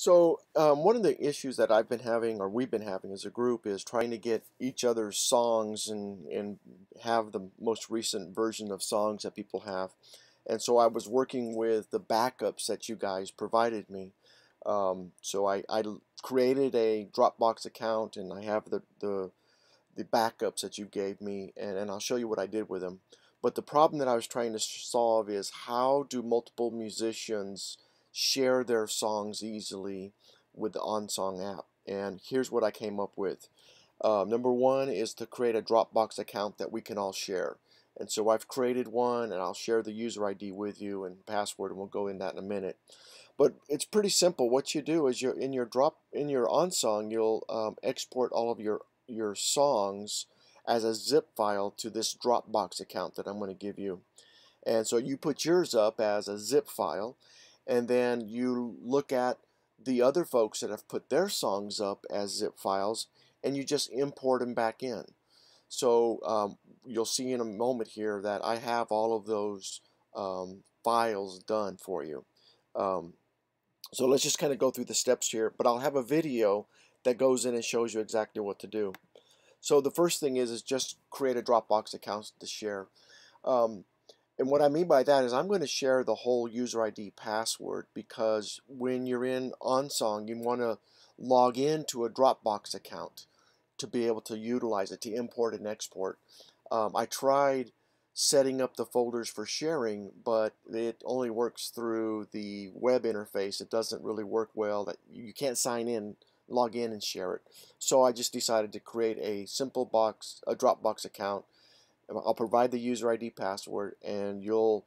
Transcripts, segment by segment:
So um, one of the issues that I've been having, or we've been having as a group, is trying to get each other's songs and and have the most recent version of songs that people have. And so I was working with the backups that you guys provided me. Um, so I, I created a Dropbox account, and I have the the the backups that you gave me, and, and I'll show you what I did with them. But the problem that I was trying to solve is how do multiple musicians share their songs easily with the OnSong app. And here's what I came up with. Uh, number one is to create a Dropbox account that we can all share. And so I've created one and I'll share the user ID with you and password and we'll go in that in a minute. But it's pretty simple. What you do is you're in your drop in your OnSong you'll um, export all of your your songs as a zip file to this Dropbox account that I'm going to give you. And so you put yours up as a zip file and then you look at the other folks that have put their songs up as zip files and you just import them back in. So um, you'll see in a moment here that I have all of those um, files done for you. Um, so let's just kind of go through the steps here, but I'll have a video that goes in and shows you exactly what to do. So the first thing is, is just create a Dropbox account to share. Um, and what I mean by that is I'm going to share the whole user ID password because when you're in OnSong, you want to log into a Dropbox account to be able to utilize it, to import and export. Um, I tried setting up the folders for sharing, but it only works through the web interface. It doesn't really work well. That You can't sign in, log in and share it. So I just decided to create a simple box, a Dropbox account I'll provide the user ID password and you'll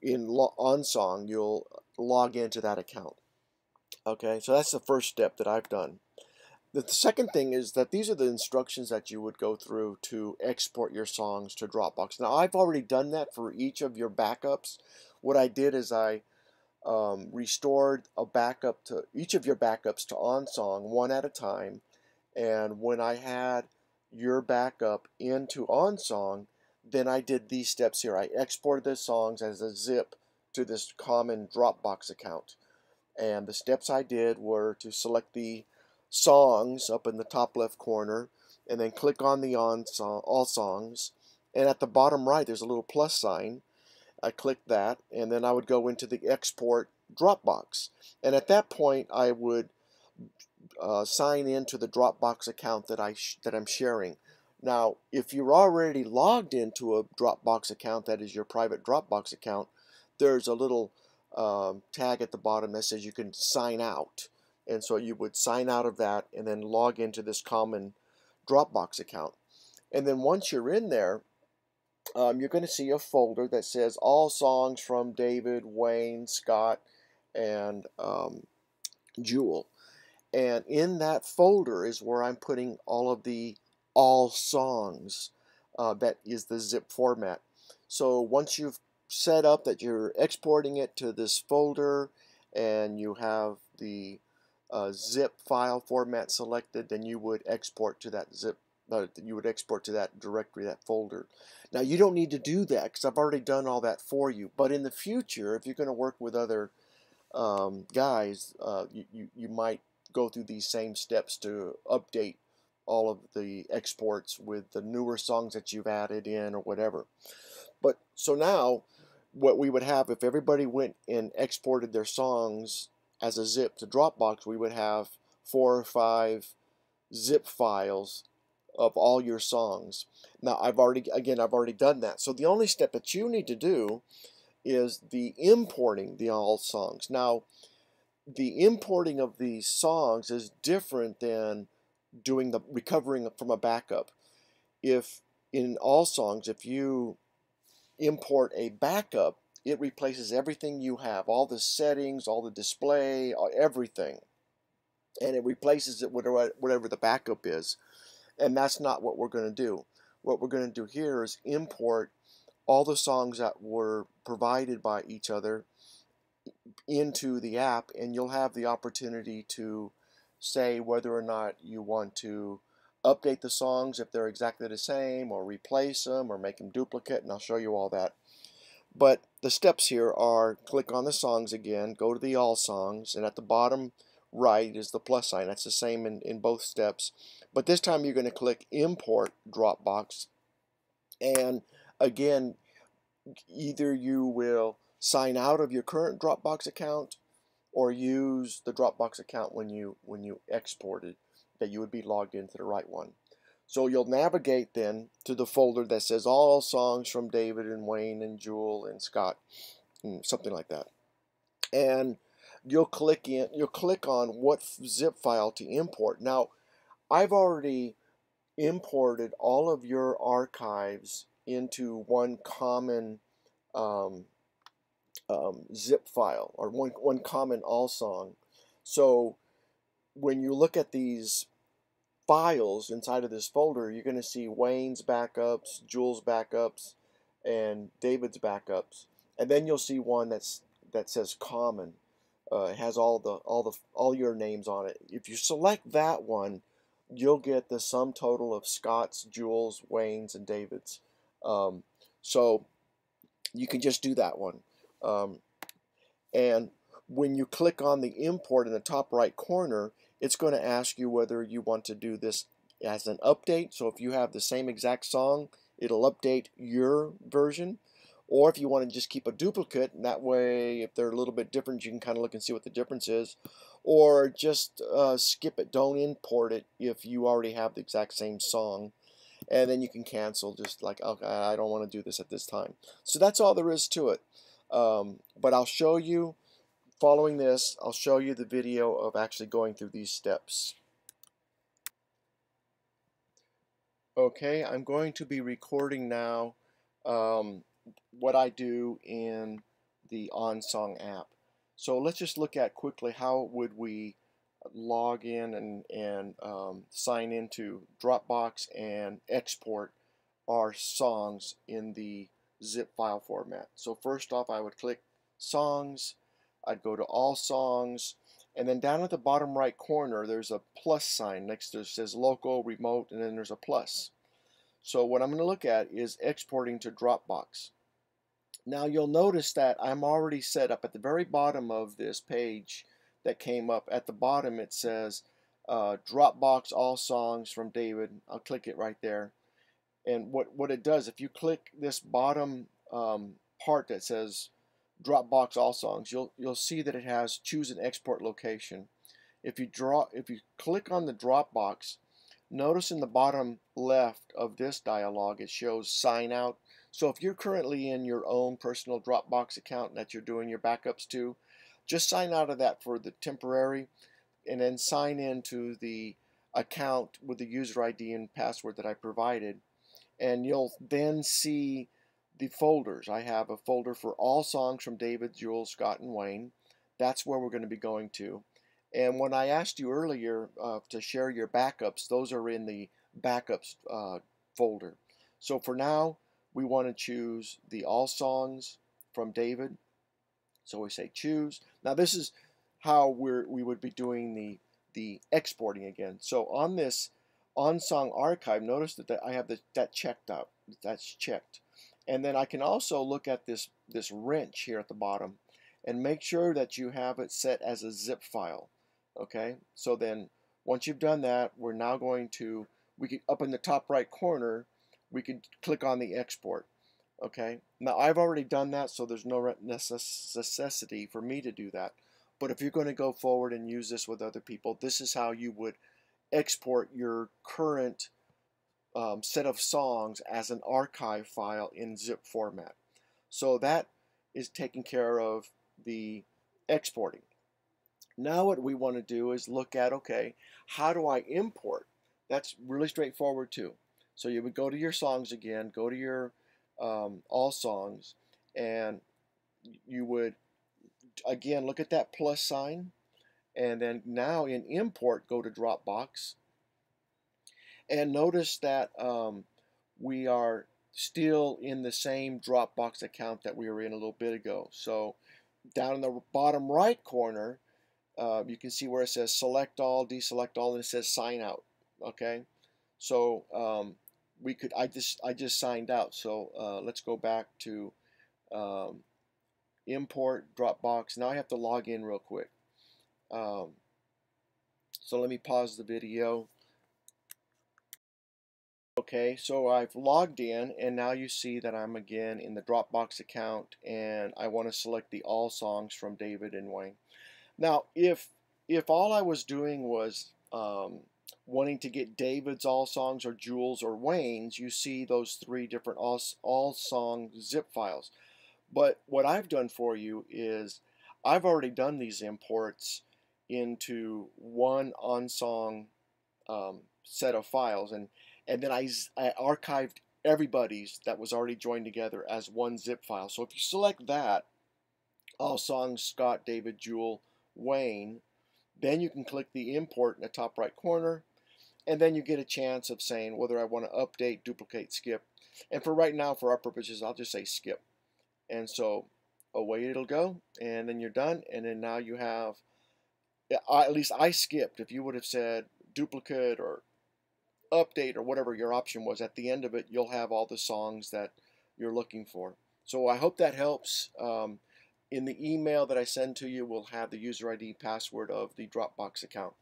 in OnSong you'll log into that account. Okay, so that's the first step that I've done. The second thing is that these are the instructions that you would go through to export your songs to Dropbox. Now I've already done that for each of your backups. What I did is I um, restored a backup to each of your backups to OnSong one at a time. And when I had your backup into OnSong, then I did these steps here. I exported the songs as a zip to this common Dropbox account. And the steps I did were to select the songs up in the top left corner and then click on the OnSong, all songs. And at the bottom right, there's a little plus sign. I clicked that and then I would go into the export Dropbox. And at that point, I would uh, sign into the Dropbox account that I that I'm sharing. Now, if you're already logged into a Dropbox account that is your private Dropbox account, there's a little um, tag at the bottom that says you can sign out. And so you would sign out of that and then log into this common Dropbox account. And then once you're in there, um, you're going to see a folder that says all songs from David, Wayne, Scott, and um, Jewel. And in that folder is where I'm putting all of the all songs. Uh, that is the zip format. So once you've set up that you're exporting it to this folder and you have the uh, zip file format selected, then you would export to that zip. Uh, you would export to that directory, that folder. Now you don't need to do that because I've already done all that for you. But in the future, if you're going to work with other um, guys, uh, you, you, you might go through these same steps to update all of the exports with the newer songs that you've added in or whatever. But so now what we would have if everybody went and exported their songs as a zip to Dropbox, we would have four or five zip files of all your songs. Now I've already again I've already done that. So the only step that you need to do is the importing the all songs. Now the importing of these songs is different than doing the recovering from a backup. If in all songs, if you import a backup, it replaces everything you have, all the settings, all the display, everything. And it replaces it with whatever the backup is. And that's not what we're going to do. What we're going to do here is import all the songs that were provided by each other into the app and you'll have the opportunity to say whether or not you want to update the songs if they're exactly the same or replace them or make them duplicate and I'll show you all that. But the steps here are click on the songs again, go to the all songs and at the bottom right is the plus sign. That's the same in, in both steps. But this time you're going to click Import Dropbox. And again, either you will sign out of your current Dropbox account or use the Dropbox account when you when you export it that you would be logged into the right one. So you'll navigate then to the folder that says all songs from David and Wayne and Jewel and Scott, hmm, something like that. And you'll click in, you'll click on what zip file to import. Now, I've already imported all of your archives into one common um, um, zip file or one, one common all song. So when you look at these files inside of this folder, you're going to see Wayne's backups, Jules backups, and David's backups. And then you'll see one that's that says common. Uh, it has all the all the all your names on it. If you select that one, you'll get the sum total of Scott's, Jules, Wayne's, and David's. Um, so you can just do that one. Um, and when you click on the import in the top right corner, it's going to ask you whether you want to do this as an update. So if you have the same exact song, it'll update your version. Or if you want to just keep a duplicate, and that way, if they're a little bit different, you can kind of look and see what the difference is. Or just uh, skip it, don't import it if you already have the exact same song. And then you can cancel, just like, okay, I don't want to do this at this time. So that's all there is to it. Um, but I'll show you following this, I'll show you the video of actually going through these steps. Okay, I'm going to be recording now um, what I do in the OnSong app. So let's just look at quickly how would we log in and, and um, sign into Dropbox and export our songs in the zip file format. So first off I would click Songs, I'd go to all songs. And then down at the bottom right corner there's a plus sign next to it says local remote and then there's a plus. So what I'm going to look at is exporting to Dropbox. Now you'll notice that I'm already set up at the very bottom of this page that came up. At the bottom it says uh, Dropbox all songs from David. I'll click it right there and what what it does if you click this bottom um, part that says Dropbox All Songs, you'll you'll see that it has choose an export location. If you draw if you click on the Dropbox, notice in the bottom left of this dialog it shows sign out. So if you're currently in your own personal Dropbox account that you're doing your backups to, just sign out of that for the temporary and then sign into the account with the user ID and password that I provided and you'll then see the folders. I have a folder for all songs from David, Jewel, Scott, and Wayne. That's where we're going to be going to. And when I asked you earlier uh, to share your backups, those are in the backups uh, folder. So for now, we want to choose the all songs from David. So we say choose. Now this is how we're, we would be doing the, the exporting again. So on this OnSong archive, notice that I have the, that checked out. That's checked. And then I can also look at this, this wrench here at the bottom and make sure that you have it set as a zip file. Okay, so then once you've done that, we're now going to, we can, up in the top right corner, we can click on the export. Okay, now I've already done that, so there's no necessity for me to do that. But if you're going to go forward and use this with other people, this is how you would export your current um, set of songs as an archive file in zip format. So that is taking care of the exporting. Now what we want to do is look at, okay, how do I import? That's really straightforward too. So you would go to your songs again, go to your um, all songs, and you would, again, look at that plus sign, and then now in import, go to Dropbox, and notice that um, we are still in the same Dropbox account that we were in a little bit ago. So down in the bottom right corner, uh, you can see where it says select all, deselect all, and it says sign out. Okay, so um, we could I just I just signed out. So uh, let's go back to um, import Dropbox. Now I have to log in real quick. Um, So let me pause the video. Okay, so I've logged in and now you see that I'm again in the Dropbox account and I want to select the all songs from David and Wayne. Now if if all I was doing was um, wanting to get David's all songs or Jules or Wayne's, you see those three different all, all song zip files. But what I've done for you is I've already done these imports into one OnSong um, set of files and and then I, I archived everybody's that was already joined together as one zip file. So if you select that, all songs Scott, David, Jewel, Wayne, then you can click the import in the top right corner, and then you get a chance of saying whether I want to update, duplicate, skip. And for right now, for our purposes, I'll just say skip. And so away it'll go, and then you're done, and then now you have, at least I skipped. If you would have said duplicate or update or whatever your option was, at the end of it, you'll have all the songs that you're looking for. So I hope that helps. Um, in the email that I send to you, we'll have the user ID password of the Dropbox account.